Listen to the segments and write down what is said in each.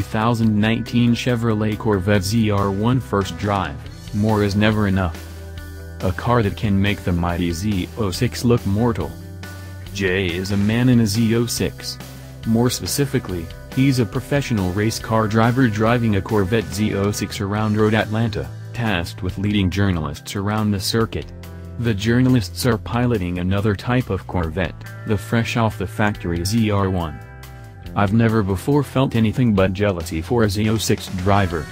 2019 Chevrolet Corvette ZR1 First Drive, more is never enough. A car that can make the mighty Z06 look mortal. Jay is a man in a Z06. More specifically, he's a professional race car driver driving a Corvette Z06 around road Atlanta, tasked with leading journalists around the circuit. The journalists are piloting another type of Corvette, the fresh off the factory ZR1. I've never before felt anything but jealousy for a Z06 driver.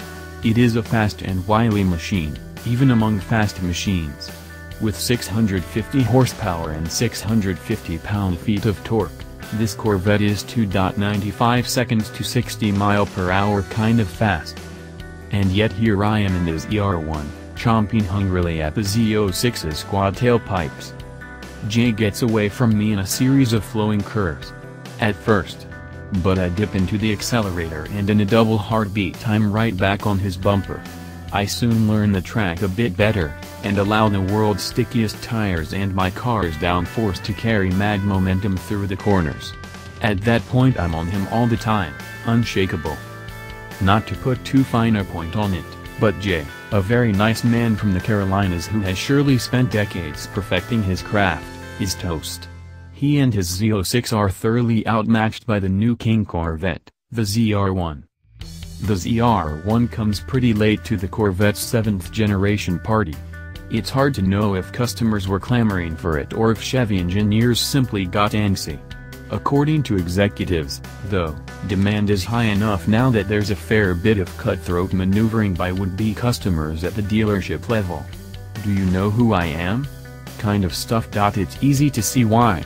It is a fast and wily machine, even among fast machines. With 650 horsepower and 650 pound-feet of torque, this Corvette is 2.95 seconds to 60 mile per hour kind of fast. And yet here I am in the ZR1, chomping hungrily at the Z06's quad tailpipes. Jay gets away from me in a series of flowing curves. At first, but I dip into the accelerator and in a double heartbeat I'm right back on his bumper. I soon learn the track a bit better, and allow the world's stickiest tires and my car's downforce to carry mad momentum through the corners. At that point I'm on him all the time, unshakable. Not to put too fine a point on it, but Jay, a very nice man from the Carolinas who has surely spent decades perfecting his craft, is toast. He and his Z06 are thoroughly outmatched by the new King Corvette, the ZR1. The ZR1 comes pretty late to the Corvette's 7th generation party. It's hard to know if customers were clamoring for it or if Chevy engineers simply got antsy. According to executives, though, demand is high enough now that there's a fair bit of cutthroat maneuvering by would-be customers at the dealership level. Do you know who I am? Kind of stuff. It's easy to see why.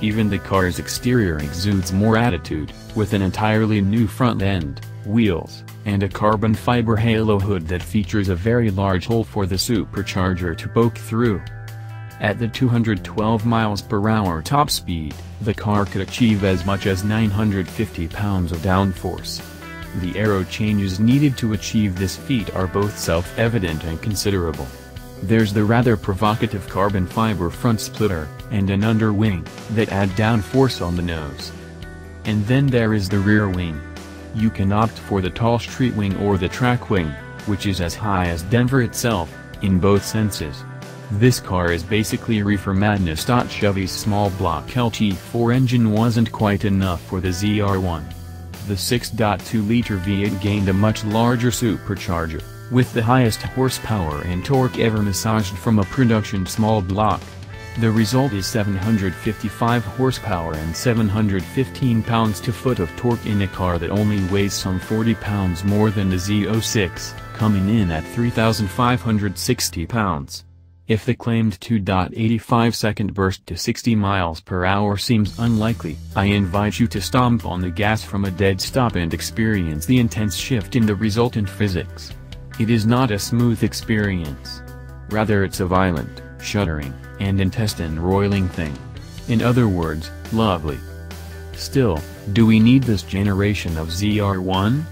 Even the car's exterior exudes more attitude, with an entirely new front end, wheels, and a carbon fiber halo hood that features a very large hole for the supercharger to poke through. At the 212 miles per hour top speed, the car could achieve as much as 950 pounds of downforce. The aero changes needed to achieve this feat are both self-evident and considerable. There's the rather provocative carbon fiber front splitter, and an underwing, that add downforce on the nose. And then there is the rear wing. You can opt for the tall street wing or the track wing, which is as high as Denver itself, in both senses. This car is basically reefer madness. Chevy's small block LT4 engine wasn't quite enough for the ZR1. The 6.2-liter V8 gained a much larger supercharger, with the highest horsepower and torque ever massaged from a production small block. The result is 755 horsepower and 715 pounds-to-foot of torque in a car that only weighs some 40 pounds more than the Z06, coming in at 3,560 pounds. If the claimed 2.85 second burst to 60 miles per hour seems unlikely, I invite you to stomp on the gas from a dead stop and experience the intense shift in the resultant physics. It is not a smooth experience. Rather it's a violent, shuddering, and intestine-roiling thing. In other words, lovely. Still, do we need this generation of ZR1?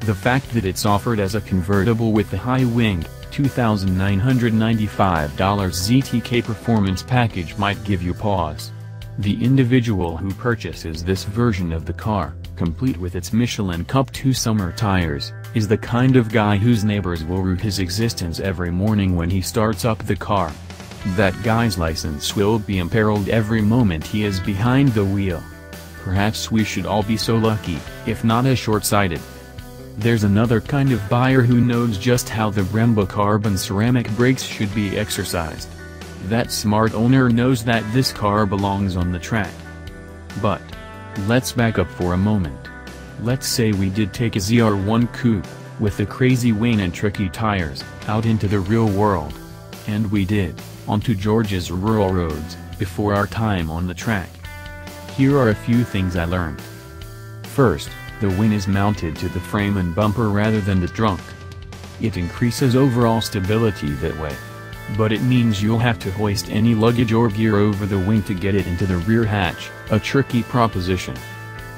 The fact that it's offered as a convertible with the high-winged, $2,995 ZTK performance package might give you pause. The individual who purchases this version of the car, complete with its Michelin Cup 2 summer tires, is the kind of guy whose neighbors will rue his existence every morning when he starts up the car. That guy's license will be imperiled every moment he is behind the wheel. Perhaps we should all be so lucky, if not as short-sighted. There's another kind of buyer who knows just how the Brembo carbon ceramic brakes should be exercised. That smart owner knows that this car belongs on the track. But, let's back up for a moment. Let's say we did take a ZR1 coupe, with the crazy wing and tricky tires, out into the real world. And we did, onto Georgia's rural roads, before our time on the track. Here are a few things I learned. First, the wing is mounted to the frame and bumper rather than the trunk. It increases overall stability that way. But it means you'll have to hoist any luggage or gear over the wing to get it into the rear hatch, a tricky proposition.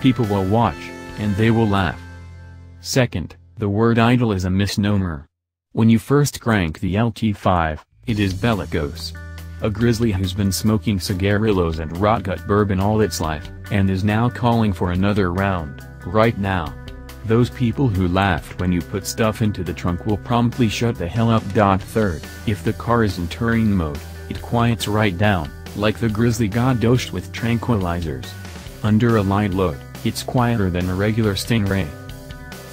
People will watch, and they will laugh. Second, the word idle is a misnomer. When you first crank the LT5, it is bellicose. A grizzly who's been smoking cigarillos and rotgut bourbon all its life, and is now calling for another round right now. Those people who laughed when you put stuff into the trunk will promptly shut the hell up. Third, if the car is in touring mode, it quiets right down, like the Grizzly got dosed with tranquilizers. Under a light load, it's quieter than a regular Stingray.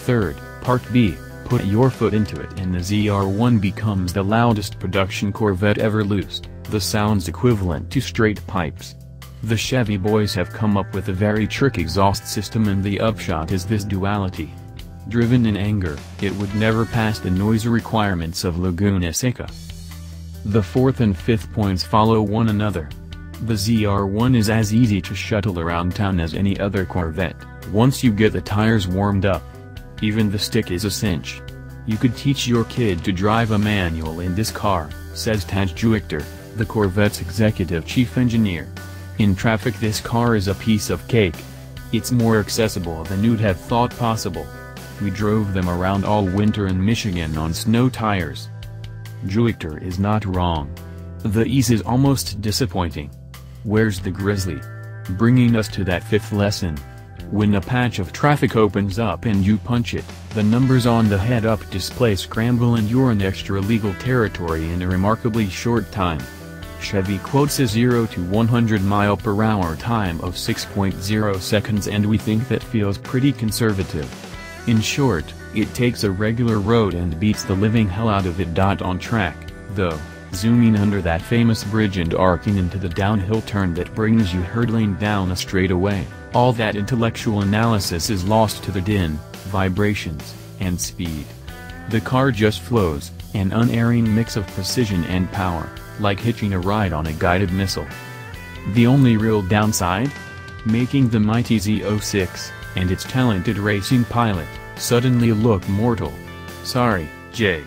Third, Part B, put your foot into it and the ZR1 becomes the loudest production Corvette ever loosed, the sound's equivalent to straight pipes. The Chevy boys have come up with a very trick exhaust system and the upshot is this duality. Driven in anger, it would never pass the noise requirements of Laguna Seca. The fourth and fifth points follow one another. The ZR1 is as easy to shuttle around town as any other Corvette, once you get the tires warmed up. Even the stick is a cinch. You could teach your kid to drive a manual in this car, says Tadge Juechter, the Corvette's executive chief engineer. In traffic this car is a piece of cake. It's more accessible than you'd have thought possible. We drove them around all winter in Michigan on snow tires. Juechter is not wrong. The ease is almost disappointing. Where's the grizzly? Bringing us to that fifth lesson. When a patch of traffic opens up and you punch it, the numbers on the head-up display scramble and you're in extra legal territory in a remarkably short time. Chevy quotes a 0 to 100 mile per hour time of 6.0 seconds and we think that feels pretty conservative. In short, it takes a regular road and beats the living hell out of it. On track, though, zooming under that famous bridge and arcing into the downhill turn that brings you hurtling down a straightaway, all that intellectual analysis is lost to the din, vibrations, and speed. The car just flows, an unerring mix of precision and power like hitching a ride on a guided missile. The only real downside? Making the mighty Z06, and its talented racing pilot, suddenly look mortal. Sorry, Jay.